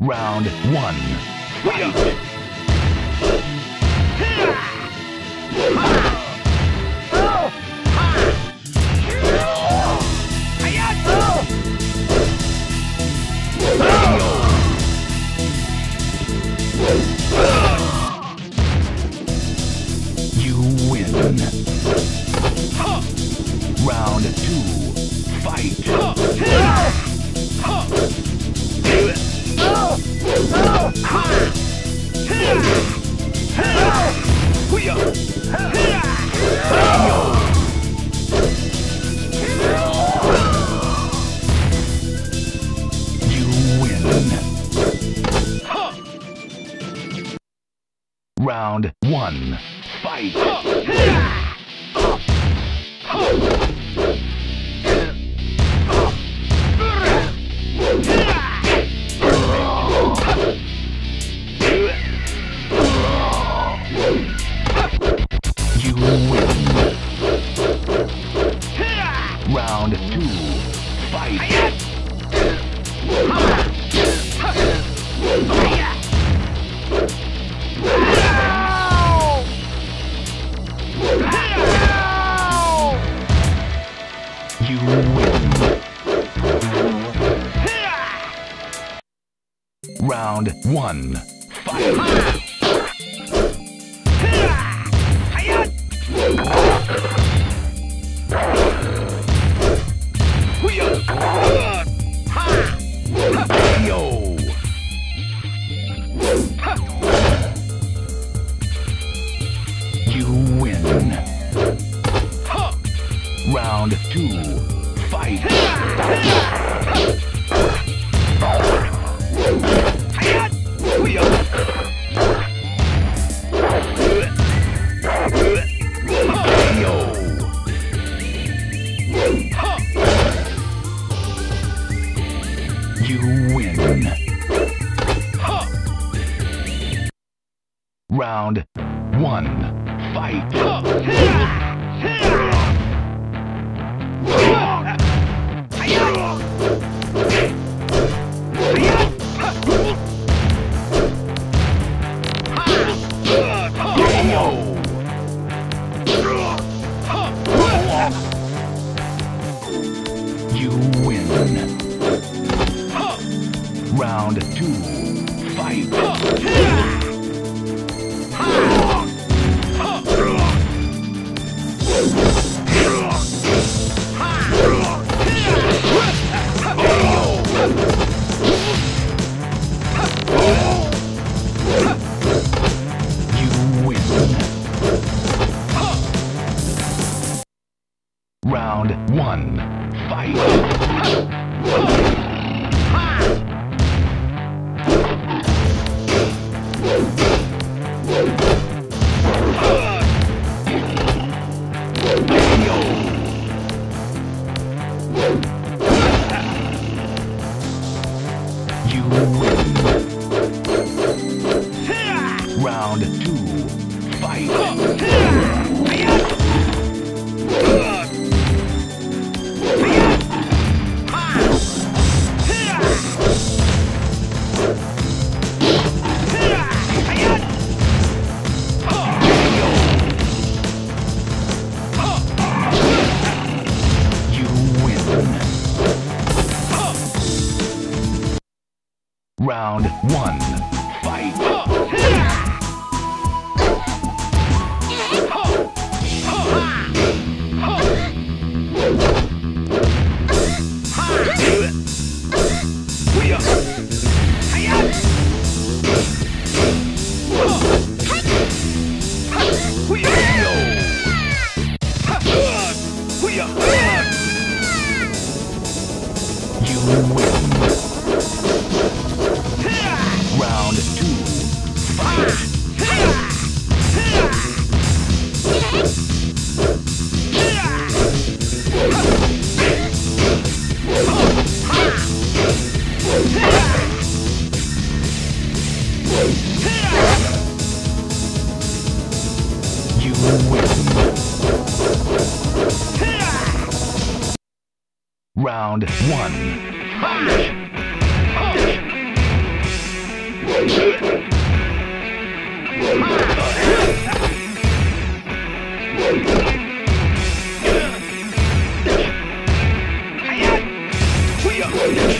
Round one. Fight! Round one. Fight! Round one. You win. Round two. Fight! One. Fight! Yo! You win. Round two. One. Fight! Round one. Round one. Fight!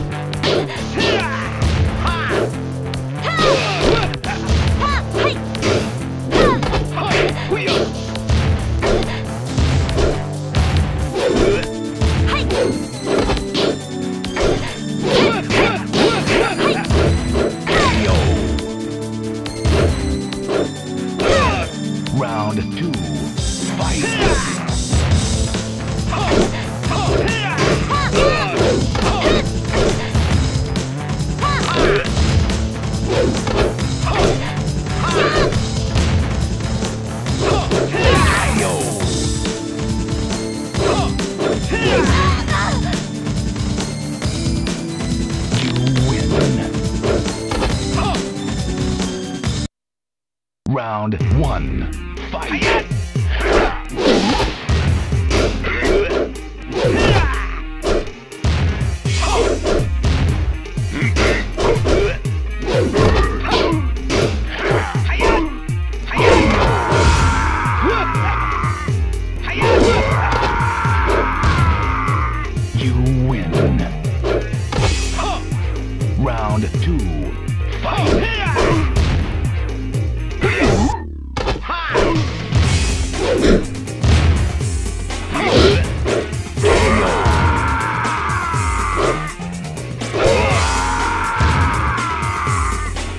Round two. Fight. Round one. Two.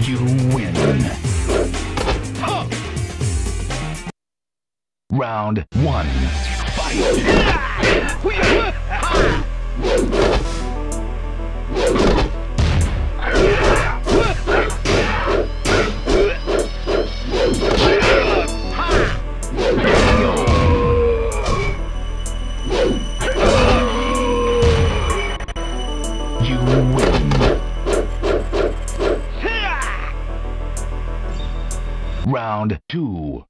You win. Round one. Fight. Round two.